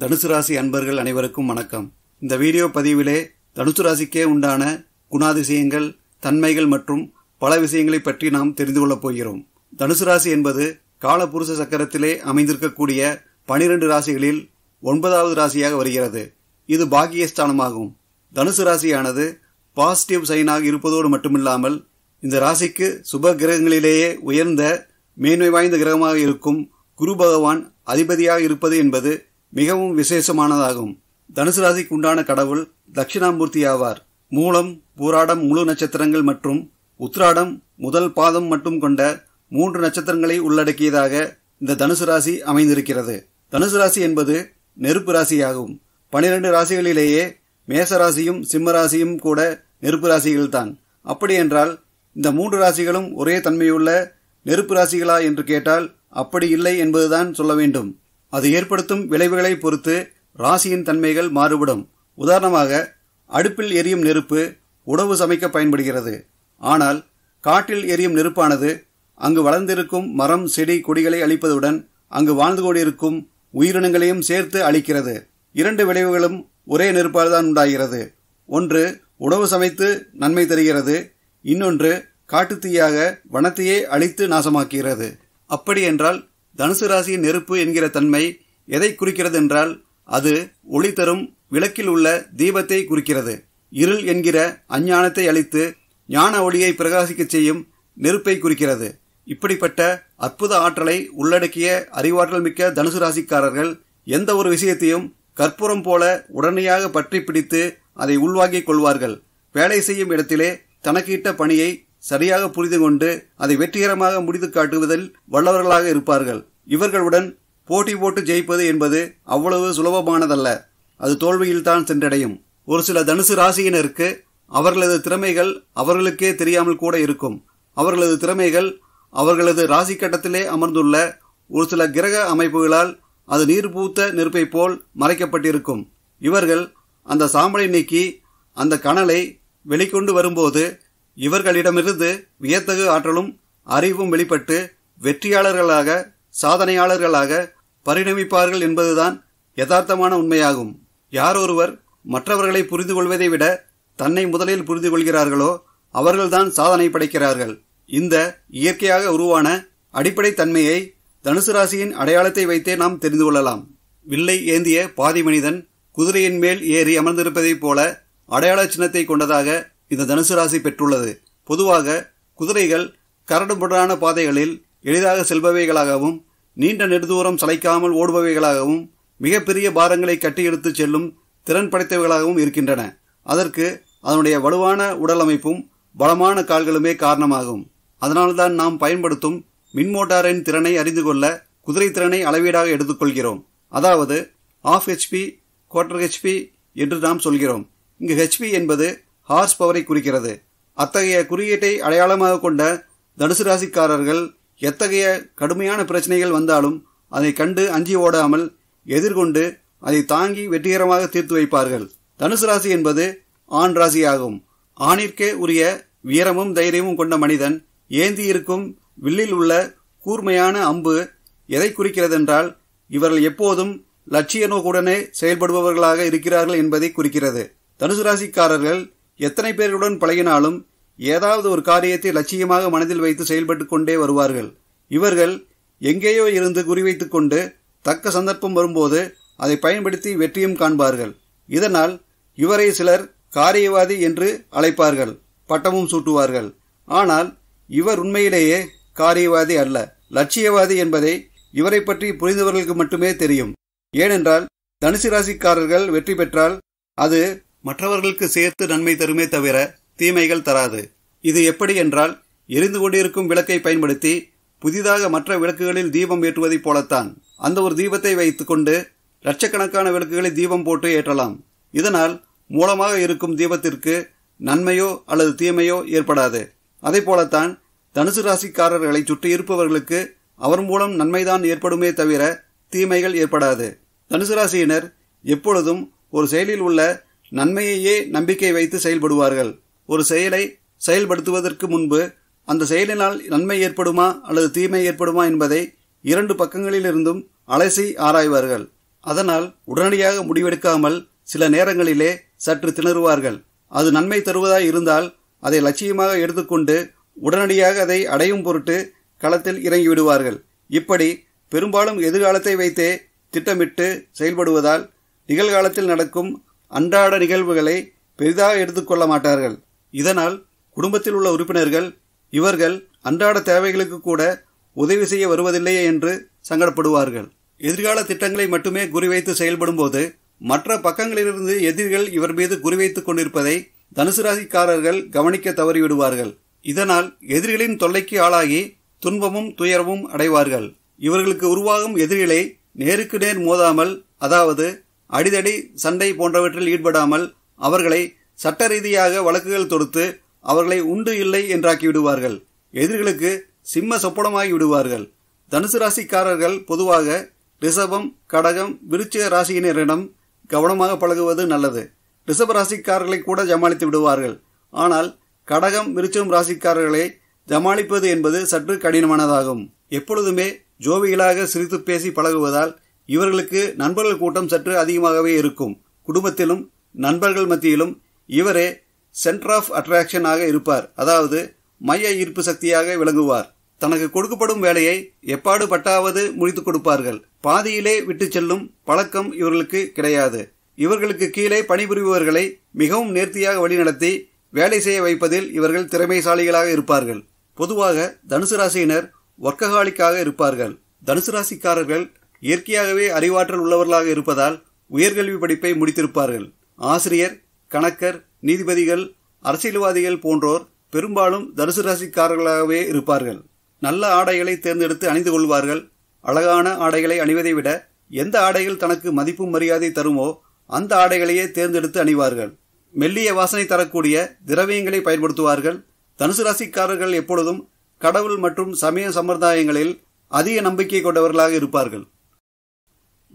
தனுசு ராசி அன்பர்கள் அனைவருக்கும் வணக்கம். இந்த வீடியோ பதிவிலே தனுசு ராசிக்கே உண்டான குணாதிசயங்கள் தன்மைகள் மற்றும் பல விஷயங்களை பற்றி நாம் தெரிந்து கொள்ளப் போகிறோம். தனுசு ராசி என்பது காலபுருஷ சக்கரத்திலே அமைந்திருக்கக்கூடிய பனிரெண்டு ராசிகளில் ஒன்பதாவது ராசியாக வருகிறது. இது பாக்கியஸ்தானமாகும். தனுசு ராசியானது பாசிட்டிவ் சைனாக இருப்பதோடு மட்டுமில்லாமல் இந்த ராசிக்கு சுப கிரகங்களிலேயே உயர்ந்த மேன்மை வாய்ந்த கிரகமாக இருக்கும் குரு பகவான் அதிபதியாக இருப்பது என்பது மிகவும் விசேஷமானதாகும். தனுசு ராசிக்கு உண்டான கடவுள் தட்சிணாமூர்த்தி ஆவார். மூலம் பூராடம் முழு நட்சத்திரங்கள் மற்றும் உத்ராடம் முதல் பாதம் மட்டும் கொண்ட மூன்று நட்சத்திரங்களை உள்ளடக்கியதாக இந்த தனுசு ராசி அமைந்திருக்கிறது. தனுசு ராசி என்பது நெருப்பு ராசியாகும். பனிரெண்டு ராசிகளிலேயே மேச ராசியும் சிம்ம ராசியும் கூட நெருப்பு ராசிகள்தான். அப்படியென்றால் இந்த மூன்று ராசிகளும் ஒரே தன்மையுள்ள நெருப்பு ராசிகளா என்று கேட்டால் அப்படி இல்லை என்பதுதான் சொல்ல வேண்டும். அது ஏற்படுத்தும் விளைவுகளை பொறுத்து ராசியின் தன்மைகள் மாறுபடும். உதாரணமாக அடுப்பில் எரியும் நெருப்பு உணவு சமைக்க பயன்படுகிறது. ஆனால் காட்டில் எரியும் நெருப்பானது அங்கு வளர்ந்திருக்கும் மரம் செடி கொடிகளை அழிப்பதுடன் அங்கு வாழ்ந்து கொண்டிருக்கும் உயிரினங்களையும் சேர்த்து அழிக்கிறது. இரண்டு விளைவுகளும் ஒரே நெருப்பால் தான் உண்டாகிறது. ஒன்று உணவு சமைத்து நன்மை தருகிறது. இன்னொன்று காட்டுத்தீயாக வனத்தையே அழித்து நாசமாக்குகிறது. அப்படி என்றால் தனுசு ராசியின் நெருப்பு என்கிற தன்மை எதை குறிக்கிறது என்றால் அது ஒளி தரும் விளக்கில் உள்ள தீபத்தை குறிக்கிறது. இருள் என்கிற அஞ்ஞானத்தை அழித்து ஞான ஒளியை பிரகாசிக்கச் செய்யும் நெருப்பை குறிக்கிறது. இப்படிப்பட்ட அற்புத ஆற்றலை உள்ளடக்கிய அறிவாற்றல் மிக்க தனுசு ராசிக்காரர்கள் எந்த ஒரு விஷயத்தையும் கற்பூரம் போல உடனடியாக பற்றி பிடித்து அதை உள்வாங்கிக் கொள்வார்கள். வேலை செய்யும் இடத்திலே தனக்கிட்ட பணியை சரியாக புரிந்து கொண்டு அதை வெற்றிகரமாக முடித்து காட்டுவதில் வல்லவர்களாக இருப்பார்கள். இவர்களுடன் போட்டி போட்டு ஜெயிப்பது என்பது அவ்வளவு சுலபமானதல்ல. அது தோல்வியில்தான் சென்றடையும். ஒரு சில தனுசு ராசியினருக்கு அவர்களது திறமைகள் அவர்களுக்கே தெரியாமல் கூட இருக்கும். அவர்களது திறமைகள் அவர்களது ராசி கட்டத்திலே அமர்ந்துள்ள ஒரு சில கிரக அமைப்புகளால் அது நீர் பூத்த நெருப்பை போல் மறைக்கப்பட்டிருக்கும். இவர்கள் அந்த சாம்பலை நீக்கி அந்த கனலை வெளிக்கொண்டு வரும்போது இவர்களிடமிருந்து வியத்தகு ஆற்றலும் அறிவும் வெளிப்பட்டு வெற்றியாளர்களாக சாதனையாளர்களாக பரிணமிப்பார்கள் என்பதுதான் யதார்த்தமான உண்மையாகும். யார் ஒருவர் மற்றவர்களை புரிந்து கொள்வதை விட தன்னை முதலில் புரிந்து கொள்கிறார்களோ அவர்கள்தான் சாதனை படைக்கிறார்கள். இந்த இயற்கையாக உருவான அடிப்படை தன்மையை தனுசு ராசியின் அடையாளத்தை வைத்தே நாம் தெரிந்து கொள்ளலாம். வில்லை ஏந்திய பாதி மனிதன் குதிரையின் மேல் ஏறி அமர்ந்திருப்பதைப் போல அடையாள சின்னத்தை கொண்டதாக இந்த தனுசு ராசி பெற்றுள்ளது. பொதுவாக குதிரைகள் கரடுமுரடான பாதைகளில் எளிதாக செல்பவைகளாகவும் நீண்ட நெடுதூரம் சளைக்காமல் ஓடுபவைகளாகவும் மிகப்பெரிய பாரங்களை கட்டி எடுத்துச் செல்லும் திறன் படைத்தவைகளாகவும் இருக்கின்றன. அதற்கு அதனுடைய வலுவான உடல் அமைப்பும் பலமான கால்களுமே காரணமாகும். அதனால்தான் நாம் பயன்படுத்தும் மின் மோட்டாரின் திறனை அறிந்து கொள்ள குதிரை திறனை அளவீடாக எடுத்துக்கொள்கிறோம். அதாவது ஆஃப் ஹெச்பி குவார்டர் ஹெச்பி என்று நாம் சொல்கிறோம். இங்கு ஹெச்பி என்பது ஹார்ஸ் பவரை குறிக்கிறது. அத்தகைய குறியீட்டை அடையாளமாக கொண்ட தனுசு ராசிக்காரர்கள் எத்தகைய கடுமையான பிரச்சனைகள் வந்தாலும் அதை கண்டு அஞ்சி ஓடாமல் எதிர்கொண்டு அதை தாங்கி வெற்றிகரமாக தீர்த்து வைப்பார்கள். தனுசு ராசி என்பது ஆண் ராசியாகும். ஆணிற்கே உரிய வீரமும் தைரியமும் கொண்ட மனிதன் ஏந்தி இருக்கும் வில்லில் உள்ள கூர்மையான அம்பு எதை குறிக்கிறதென்றால் இவர்கள் எப்போதும் லட்சிய நோக்குடனே செயல்படுபவர்களாக இருக்கிறார்கள் என்பதை குறிக்கிறது. தனுசு ராசிக்காரர்கள் எத்தனை பேருடன் பழகினாலும் ஏதாவது ஒரு காரியத்தை லட்சியமாக மனதில் வைத்து செயல்பட்டு கொண்டே வருவார்கள். இவர்கள் எங்கேயோ இருந்து குறிவைத்துக் கொண்டு தக்க சந்தர்ப்பம் வரும்போது அதை பயன்படுத்தி வெற்றியும் காண்பார்கள். இதனால் இவரை சிலர் காரியவாதி என்று அழைப்பார்கள் பட்டமும் சூட்டுவார்கள். ஆனால் இவர் உண்மையிலேயே காரியவாதி அல்ல லட்சியவாதி என்பதை இவரை பற்றி புரிந்தவர்களுக்கு மட்டுமே தெரியும். ஏனென்றால் தனுசு ராசிக்காரர்கள் வெற்றி பெற்றால் அது மற்றவர்களுக்கு சேர்த்து நன்மை தருமே தவிர தீமைகள் தராது. இது எப்படி என்றால் எரிந்து கொண்டிருக்கும் விளக்கை பயன்படுத்தி புதிதாக மற்ற விளக்குகளில் தீபம் ஏற்றுவதைப் போலத்தான். அந்த ஒரு தீபத்தை வைத்துக்கொண்டு லட்சக்கணக்கான விளக்குகளை தீபம் போட்டு ஏற்றலாம். இதனால் மூலமாக இருக்கும் தீபத்திற்கு நன்மையோ அல்லது தீமையோ ஏற்படாது. அதை போலத்தான் தனுசு ராசிக்காரர்களை சுற்றி இருப்பவர்களுக்கு அவர் மூலம் நன்மைதான் ஏற்படுமே தவிர தீமைகள் ஏற்படாது. தனுசு ராசியினர் எப்பொழுதும் ஒரு செயலில் உள்ள நன்மையையே நம்பிக்கை வைத்து செயல்படுவார்கள். ஒரு செயலை செயல்படுத்துவதற்கு முன்பு அந்த செயலினால் நன்மை ஏற்படுமா அல்லது தீமை ஏற்படுமா என்பதை இரண்டு பக்கங்களிலிருந்தும் அலசி ஆராய்வார்கள். அதனால் உடனடியாக முடிவெடுக்காமல் சில நேரங்களிலே சற்று திணறுவார்கள். அது நன்மை தருவதாய் இருந்தால் அதை லட்சியமாக எடுத்துக்கொண்டு உடனடியாக அதை அடையும் பொருட்டு களத்தில் இறங்கிவிடுவார்கள். இப்படி பெரும்பாலும் எதிர்காலத்தை வைத்தே திட்டமிட்டு செயல்படுவதால் நிகழ்காலத்தில் நடக்கும் அன்றாட நிகழ்வுகளை பெரிதாக எடுத்துக்கொள்ள மாட்டார்கள். இதனால் குடும்பத்தில் உள்ள உறுப்பினர்கள் இவர்கள் அன்றாட தேவைகளுக்கு கூட உதவி செய்ய வருவதில்லையே என்று சங்கடப்படுவார்கள். எதிர்கால திட்டங்களை மட்டுமே குறிவைத்து செயல்படும்போது மற்ற பக்கங்களிலிருந்து எதிரிகள் இவர் மீது குறிவைத்துக் கொண்டிருப்பதை தனுசு ராசிக்காரர்கள் கவனிக்க தவறிவிடுவார்கள். இதனால் எதிரிகளின் தொல்லைக்கு ஆளாகி துன்பமும் துயரமும் அடைவார்கள். இவர்களுக்கு உருவாகும் எதிரிகளை நேருக்கு நேர் மோதாமல் அதாவது அடிதடி சண்டை போன்றவற்றில் ஈடுபடாமல் அவர்களை சட்ட ரீதியாக வழக்குகள் தொடுத்து அவர்களை உண்டு இல்லை என்றாக்கி விடுவார்கள். எதிரிகளுக்கு சிம்ம சொப்பனமாகி விடுவார்கள். தனுசு ராசிக்காரர்கள் பொதுவாக ரிஷபம் கடகம் விருச்சிக ராசியினரிடம் கவனமாக பழகுவது நல்லது. ரிஷப ராசிக்காரர்களை கூட ஜமாளித்து விடுவார்கள். ஆனால் கடகம் விருச்சம் ராசிக்காரர்களை ஜமாளிப்பது என்பது சற்று கடினமானதாகும். எப்பொழுதுமே ஜோவிகளாக சிரித்து பேசி பழகுவதால் இவர்களுக்கு நண்பர்கள் கூட்டம் சற்று அதிகமாகவே இருக்கும். குடும்பத்திலும் நண்பர்கள் மத்தியிலும் இவரே சென்டர் ஆஃப் அட்ராக்ஷன் ஆக இருப்பார். அதாவது மைய ஈர்ப்பு சக்தியாக விளங்குவார். தனக்கு கொடுக்கப்படும் வேலையை எப்பாடு பட்டாவது முடித்துக் கொடுப்பார்கள். பாதியிலே விட்டு செல்லும் பழக்கம் இவர்களுக்கு கிடையாது. இவர்களுக்கு கீழே பணிபுரிபவர்களை மிகவும் நேர்த்தியாக வழிநடத்தி வேலை செய்ய வைப்பதில் இவர்கள் திறமைசாலிகளாக இருப்பார்கள். பொதுவாக தனுசு ராசியினர் ஒர்க்கஹாலிக்காக இருப்பார்கள். தனுசு ராசிக்காரர்கள் இயற்கையாகவே அறிவாற்றல் உள்ளவர்களாக இருப்பதால் உயர்கல்வி படிப்பை முடித்திருப்பார்கள். ஆசிரியர் கணக்கர் நீதிபதிகள் அரசியல்வாதிகள் போன்றோர் பெரும்பாலும் தனுசு ராசிக்காரர்களாகவே இருப்பார்கள். நல்ல ஆடைகளை தேர்ந்தெடுத்து அணிந்து கொள்வார்கள். அழகான ஆடைகளை அணிவதை விட எந்த ஆடைகள் தனக்கு மதிப்பும் மரியாதை தருமோ அந்த ஆடைகளையே தேர்ந்தெடுத்து அணிவார்கள். மெல்லிய வாசனை தரக்கூடிய திரவியங்களை பயன்படுத்துவார்கள். தனுசு ராசிக்காரர்கள் எப்பொழுதும் கடவுள் மற்றும் சமய சம்பிரதாயங்களில் அதிக நம்பிக்கை கொண்டவர்களாக இருப்பார்கள்.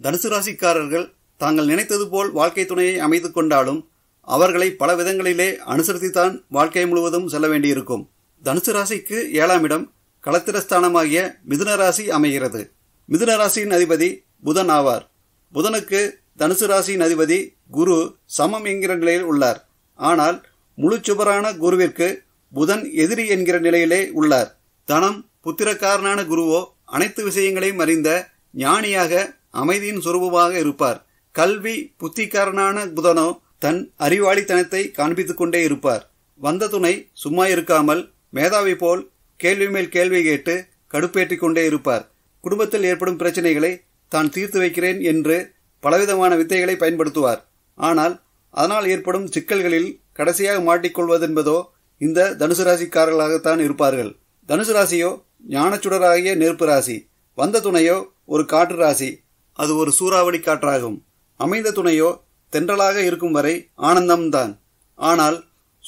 தனுசு ராசிக்காரர்கள் தாங்கள் நினைத்தது போல் வாழ்க்கை துணையை அமைத்துக் கொண்டாலும் அவர்களை பல விதங்களிலே அனுசரித்துத்தான் வாழ்க்கை முழுவதும் செல்ல வேண்டியிருக்கும். தனுசு ராசிக்கு ஏழாம் இடம் களத்திரஸ்தானமாகிய மிதுன ராசி அமைகிறது. மிதுன ராசியின் அதிபதி புதன் ஆவார். புதனுக்கு தனுசு ராசியின் அதிபதி குரு சமம் என்கிற நிலையில் உள்ளார். ஆனால் முழு சுபரான குருவிற்கு புதன் எதிரி என்கிற நிலையிலே உள்ளார். தனம் புத்திரக்காரனான குருவோ அனைத்து விஷயங்களையும் அறிந்த ஞானியாக அமைதியின் சுரூபமாக இருப்பார். கல்வி புத்திக்காரனான புதனோ தன் அறிவாளித்தனத்தை காண்பித்துக் கொண்டே இருப்பார். வந்த துணை சும்மா இருக்காமல் மேதாவி போல் கேள்வி மேல் கேள்வி கேட்டு கடுப்பேற்றிக் கொண்டே இருப்பார். குடும்பத்தில் ஏற்படும் பிரச்சனைகளை தான் தீர்த்து வைக்கிறேன் என்று பலவிதமான வித்தைகளை பயன்படுத்துவார். ஆனால் அதனால் ஏற்படும் சிக்கல்களில் கடைசியாக மாட்டிக்கொள்வதென்பதோ இந்த தனுசு ராசிக்காரர்களாகத்தான் இருப்பார்கள். தனுசு ராசியோ ஞானச்சுடராகிய நெருப்பு ராசி. வந்த துணையோ ஒரு காற்று ராசி. அது ஒரு சூறாவளி காற்றாகும். அமைந்த துணையோ தென்றலாக இருக்கும் வரை ஆனந்தம்தான். ஆனால்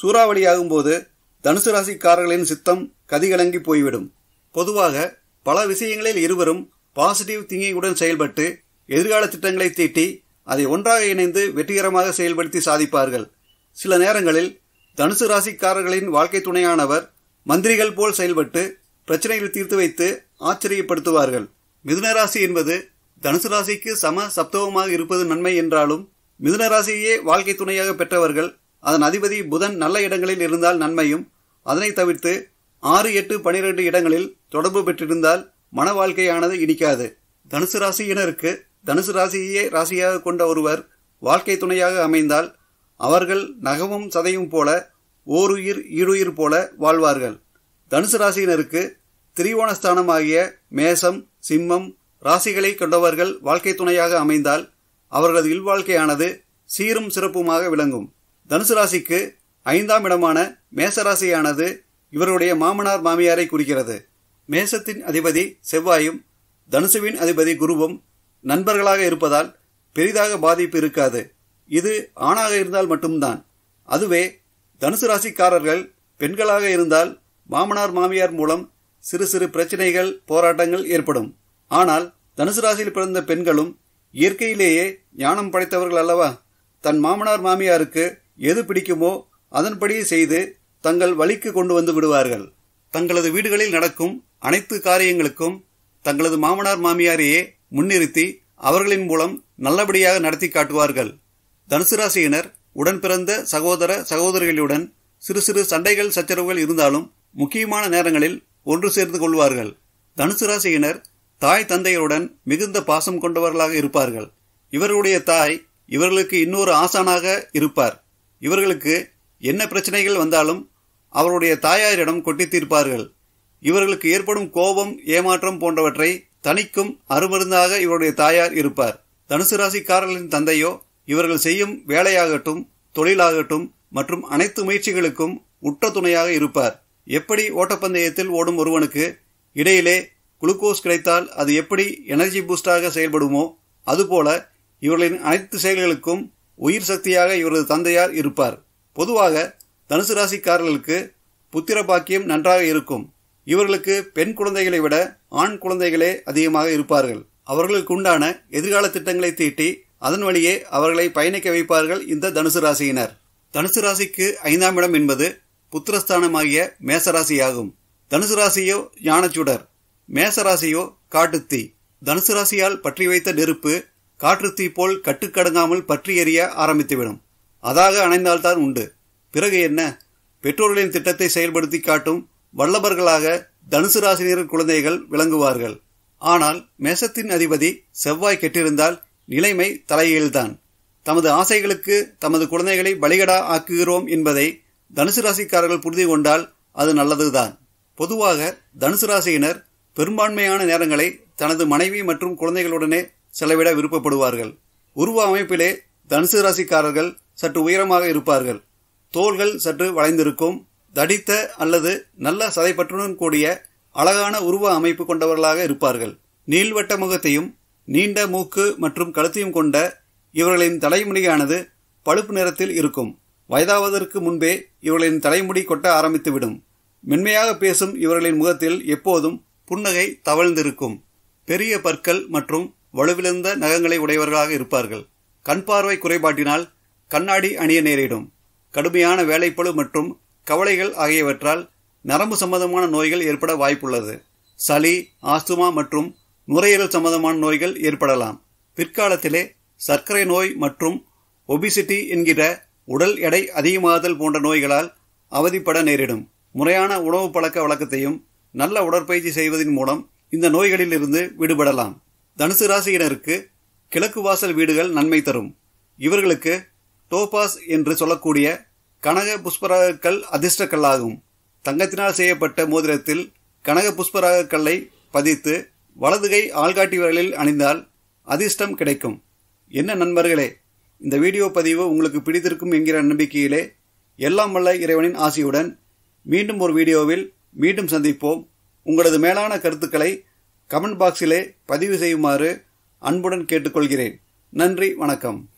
சூறாவளியாகும் போது தனுசு ராசிக்காரர்களின் சித்தம் கதிகலங்கி போய்விடும். பொதுவாக பல விஷயங்களில் இருவரும் பாசிட்டிவ் திங்கிங்குடன் செயல்பட்டு எதிர்கால திட்டங்களை தீட்டி அதை ஒன்றாக இணைந்து வெற்றிகரமாக செயல்படுத்தி சாதிப்பார்கள். சில நேரங்களில் தனுசு ராசிக்காரர்களின் வாழ்க்கை துணையானவர் மந்திரிகள் போல் செயல்பட்டு பிரச்சனைகளை தீர்த்து வைத்து ஆச்சரியப்படுத்துவார்கள். மிதுனராசி என்பது தனுசு ராசிக்கு சம சப்தவமாக இருப்பது நன்மை என்றாலும் மிதுன ராசியே வாழ்க்கை துணையாக பெற்றவர்கள் அதன் அதிபதி புதன் நல்ல இடங்களில் இருந்தால் நன்மையும் அதனை தவிர்த்து ஆறு எட்டு பனிரெண்டு இடங்களில் தொடர்பு பெற்றிருந்தால் மன வாழ்க்கையானது இடிக்காது தனுசு ராசியினருக்கு தனுசு ராசியே ராசியாக கொண்ட ஒருவர் வாழ்க்கை துணையாக அமைந்தால் அவர்கள் நகமும் சதையும் போல ஓருயிர் ஈடுயிர் போல வாழ்வார்கள். தனுசு ராசியினருக்கு திரிவோணஸ்தானமாகிய மேசம் சிம்மம் ராசிகளை கொண்டவர்கள் வாழ்க்கை துணையாக அமைந்தால் அவர்களது இல்வாழ்க்கையானது சீரும் சிறப்புமாக விளங்கும். தனுசு ராசிக்கு ஐந்தாம் இடமான மேசராசியானது இவருடைய மாமனார் மாமியாரை குறிக்கிறது. மேசத்தின் அதிபதி செவ்வாயும் தனுசுவின் அதிபதி குருவும் நண்பர்களாக இருப்பதால் பெரிதாக பாதிப்பு இருக்காது. இது ஆணாக இருந்தால் மட்டும்தான். அதுவே தனுசு ராசிக்காரர்கள் பெண்களாக இருந்தால் மாமனார் மாமியார் மூலம் சிறு சிறு பிரச்சனைகள் போராட்டங்கள் ஏற்படும். ஆனால் தனுசு ராசியில் பிறந்த பெண்களும் இயற்கையிலேயே ஞானம் படைத்தவர்கள் அல்லவா? தன் மாமனார் மாமியாருக்கு எது பிடிக்குமோ அதன்படியே செய்து தங்கள் வழிக்கு கொண்டு வந்து விடுவார்கள். தங்களது வீடுகளில் நடக்கும் அனைத்து காரியங்களுக்கும் தங்களது மாமனார் மாமியாரையே முன்னிறுத்தி அவர்களின் மூலம் நல்லபடியாக நடத்தி காட்டுவார்கள். தனுசு ராசியினர் உடன் பிறந்த சகோதர சகோதரிகளுடன் சிறு சிறு சண்டைகள் சச்சரவுகள் இருந்தாலும் முக்கியமான நேரங்களில் ஒன்று சேர்ந்து கொள்வார்கள். தனுசு ராசியினர் தாய் தந்தையருடன் மிகுந்த பாசம் கொண்டவர்களாக இருப்பார்கள். இவர்களுடைய தாய் இவர்களுக்கு இன்னொரு ஆசானாக இருப்பார். இவர்களுக்கு என்ன பிரச்சனைகள் வந்தாலும் அவருடைய தாயாரிடம் கொட்டி தீர்ப்பார்கள். இவர்களுக்கு ஏற்படும் கோபம் ஏமாற்றம் போன்றவற்றை தணிக்கும் அருமருந்தாக இவருடைய தாயார் இருப்பார். தனுசு ராசிக்காரர்களின் தந்தையோ இவர்கள் செய்யும் வேலையாகட்டும் தொழிலாகட்டும் மற்றும் அனைத்து முயற்சிகளுக்கும் உற்ற துணையாக இருப்பார். எப்படி ஓட்டப்பந்தயத்தில் ஓடும் ஒருவனுக்கு இடையிலே குளுக்கோஸ் கிடைத்தால் அது எப்படி எனர்ஜி பூஸ்டாக செயல்படுமோ அதுபோல இவர்களின் அனைத்து செயல்களுக்கும் உயிர் சக்தியாக இவரது தந்தையார் இருப்பார். பொதுவாக தனுசு ராசிக்காரர்களுக்கு புத்திர பாக்கியம் நன்றாக இருக்கும். இவர்களுக்கு பெண் குழந்தைகளை விட ஆண் குழந்தைகளே அதிகமாக இருப்பார்கள். அவர்களுக்கு உண்டான எதிர்கால திட்டங்களை தீட்டி அதன் வழியே அவர்களை பயணிக்க வைப்பார்கள் இந்த தனுசு ராசியினர். தனுசு ராசிக்கு ஐந்தாம் இடம் என்பது புத்திரஸ்தானமாகிய மேசராசியாகும். தனுசு ராசியோ ஞானச்சுடர். மேசராசியோ காட்டுத்தீ. தனுசு ராசியால் பற்றி வைத்த நெருப்பு காற்றுத்தீ போல் கட்டுக்கடங்காமல் பற்றி எறிய ஆரம்பித்துவிடும். அதாக அணைந்தால்தான் உண்டு. பிறகு என்ன? பெற்றோர்களின் திட்டத்தை செயல்படுத்தி காட்டும் வல்லபர்களாக தனுசு ராசினியர் குழந்தைகள் விளங்குவார்கள். ஆனால் மேசத்தின் அதிபதி செவ்வாய் கெட்டிருந்தால் நிலைமை தலையில்தான் தமது ஆசைகளுக்கு தமது குழந்தைகளை பலிகடா ஆக்குகிறோம் என்பதை தனுசு ராசிக்காரர்கள் புரிந்து கொண்டால் அது நல்லதுதான். பொதுவாக தனுசு ராசியினர் பெரும்பான்மையான நேரங்களை தனது மனைவி மற்றும் குழந்தைகளுடனே செலவிட விருப்பப்படுவார்கள். உருவ அமைப்பிலே தனுசு ராசிக்காரர்கள் சற்று உயரமாக இருப்பார்கள். தோள்கள் சற்று வளைந்திருக்கும். தடித்த அல்லது நல்ல சதைப்பற்றுடன் கூடிய அழகான உருவ அமைப்பு கொண்டவர்களாக இருப்பார்கள். நீள்வட்ட முகத்தையும் நீண்ட மூக்கு மற்றும் கழுத்தையும் கொண்ட இவர்களின் தலைமுடியானது பழுப்பு நிறத்தில் இருக்கும். வயதாவதற்கு முன்பே இவர்களின் தலைமுடி கொட்ட ஆரம்பித்துவிடும். மென்மையாக பேசும் இவர்களின் முகத்தில் எப்போதும் புன்னகை தவழ்ந்திருக்கும். பெரிய பற்கள் மற்றும் வலுவிழந்த நகங்களை உடையவர்களாக இருப்பார்கள். கண் பார்வை குறைபாட்டினால் கண்ணாடி அணிய நேரிடும். கடுமையான வேலைப்பழு மற்றும் கவலைகள் ஆகியவற்றால் நரம்பு சம்பந்தமான நோய்கள் ஏற்பட வாய்ப்புள்ளது. சளி ஆஸ்துமா மற்றும் நுரையீரல் சம்பந்தமான நோய்கள் ஏற்படலாம். பிற்காலத்திலே சர்க்கரை நோய் மற்றும் ஒபிசிட்டி என்கிற உடல் எடை அதிகமாதல் போன்ற நோய்களால் அவதிப்பட நேரிடும். முறையான உணவு பழக்க வழக்கத்தையும் நல்ல உடற்பயிற்சி செய்வதன் மூலம் இந்த நோய்களில் இருந்து விடுபடலாம். தனுசு ராசியினருக்கு கிழக்கு வாசல் வீடுகள் நன்மை தரும். இவர்களுக்கு டோபாஸ் என்று சொல்லக்கூடிய கனக புஷ்பராகக்கல் அதிர்ஷ்டக்கல்லாகும். தங்கத்தினால் செய்யப்பட்ட மோதிரத்தில் கனக புஷ்பராகக்கல்லை பதித்து வலதுகை ஆள்காட்டி விரலில் அணிந்தால் அதிர்ஷ்டம் கிடைக்கும். என்ன நண்பர்களே இந்த வீடியோ பதிவு உங்களுக்கு பிடித்திருக்கும் என்கிற நம்பிக்கையிலே எல்லாம் வல்ல இறைவனின் ஆசியுடன் மீண்டும் ஒரு வீடியோவில் மீண்டும் சந்திப்போம். உங்களது மேலான கருத்துக்களை கமெண்ட் பாக்ஸிலே பதிவு செய்யுமாறு அன்புடன் கேட்டுக்கொள்கிறேன். நன்றி வணக்கம்.